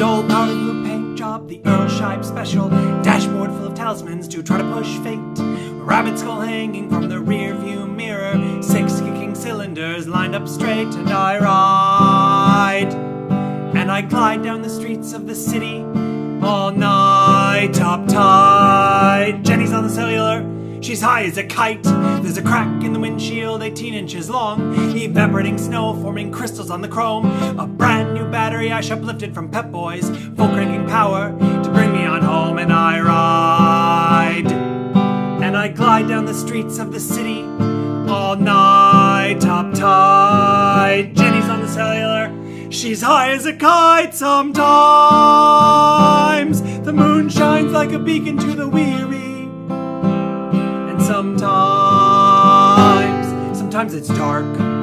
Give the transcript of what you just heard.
dole Hollywood paint job, the Earl Scheib special, dashboard full of talismans to try to push fate. Rabbit skull hanging from the rearview mirror, six kicking cylinders lined up straight, and I ride. And I glide down the streets of the city all night, top top. She's high as a kite. There's a crack in the windshield 18 inches long. Evaporating snow forming crystals on the chrome. A brand new battery I shoplifted from Pep Boys. Full cranking power to bring me on home. And I ride. And I glide down the streets of the city all night uptight. Jenny's on the cellular. She's high as a kite sometimes. The moon shines like a beacon to the weary. Sometimes, sometimes it's dark.